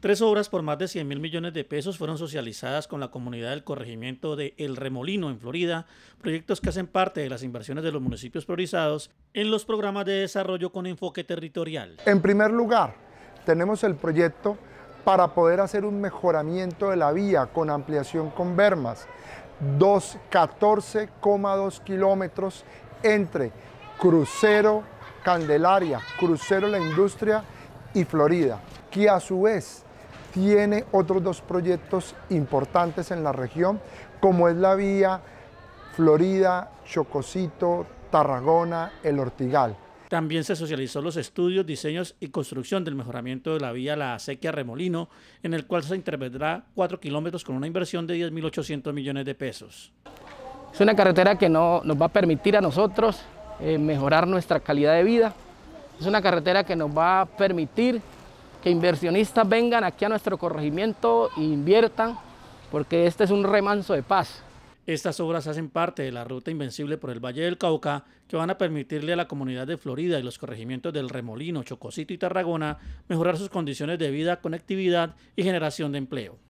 Tres obras por más de 100 mil millones de pesos fueron socializadas con la comunidad del corregimiento de El Remolino en Florida, proyectos que hacen parte de las inversiones de los municipios priorizados en los programas de desarrollo con enfoque territorial. En primer lugar, tenemos el proyecto para poder hacer un mejoramiento de la vía con ampliación con bermas, 14,2 kilómetros entre Crucero Candelaria, Crucero La Industria y Florida, que a su vez tiene otros dos proyectos importantes en la región, como es la vía Florida, Chocosito, Tarragona, El Ortigal. También se socializó los estudios, diseños y construcción del mejoramiento de la vía La Acequia Remolino, en el cual se intervendrá 4 kilómetros con una inversión de 10.800 millones de pesos. Es una carretera que no, nos va a permitir a nosotros eh, mejorar nuestra calidad de vida. Es una carretera que nos va a permitir inversionistas vengan aquí a nuestro corregimiento e inviertan, porque este es un remanso de paz. Estas obras hacen parte de la ruta invencible por el Valle del Cauca que van a permitirle a la comunidad de Florida y los corregimientos del Remolino, Chocosito y Tarragona mejorar sus condiciones de vida, conectividad y generación de empleo.